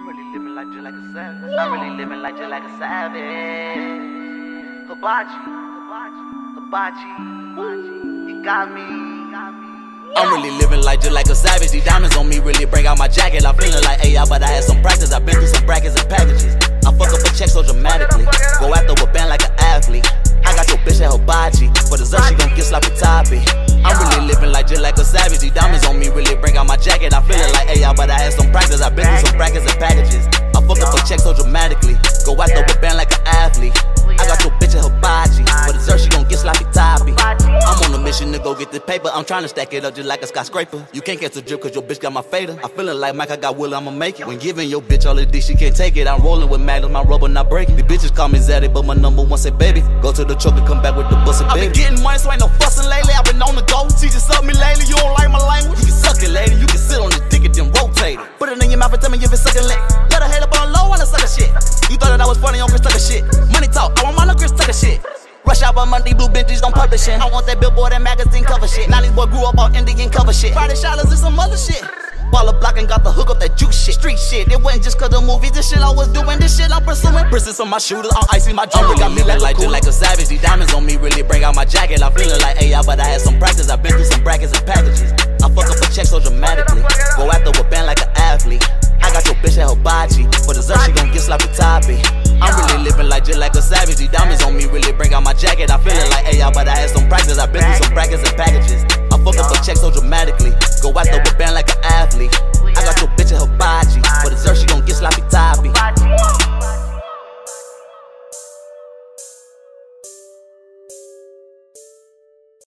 I'm really living like just like a savage. I'm really living like just like a savage. Hibachi, hibachi, hibachi. You got me. I'm really living like just like a savage. These diamonds on me really bring out my jacket. I'm feeling like AI, but I had some practice. I've been through some brackets and packages. I fuck up a check so dramatically. Go after a band like an athlete. I got your bitch at hibachi. For dessert, she gon' get sloppy toppy. I'm really living like just like a savage. These diamonds on me really bring out my jacket. I'm feeling like AI, but I had some practice. I've been through some brackets mission to go get the paper. I'm trying to stack it up just like a skyscraper. You can't catch the drip cause your bitch got my fader. I'm feeling like Mike, I got will, I'ma make it. When giving your bitch all the D, she can't take it. I'm rolling with magnums, my rubber not breaking. The bitches call me Zaddy, but my number one say baby. Go to the truck and come back with the busted baby. I been getting money, so ain't no fussing lately. I been on the go. She just suck me lately. You don't like my language? You can suck it, lady. You can sit on the dick and then rotate it. Put it in your mouth and tell me if it's sucking lit. Let her hate up on low on the sucker shit. You thought that I was funny on Chris Tucker shit. Money talk, I want my little Chris Tucker shit. Rush out on Monday, blue benches don't publishing. I want that billboard and magazine cover shit. Now these boy grew up on Indian cover shit. Friday showers and some other shit. Baller block and got the hook up that juice shit. Street shit. It wasn't just cause the movies. This shit I was doing. This shit I'm pursuing. Bristles on my shooters. I'm icy my jewelry. Got me like, like, just like a savage. These diamonds on me really bring out my jacket. I'm feeling like AI, but I had some practice. I've been through some brackets and packages. I fuck up a check so dramatically. Go after a band like an athlete. I got your bitch at hibachi. For dessert, she gon' get sloppy toppy. Feel like a savage, these diamonds on me really bring out my jacket. I feelin' like AI, but I had some practice. I been through some brackets and packages. I fuck up the check so dramatically. Go out yeah. the band like an athlete.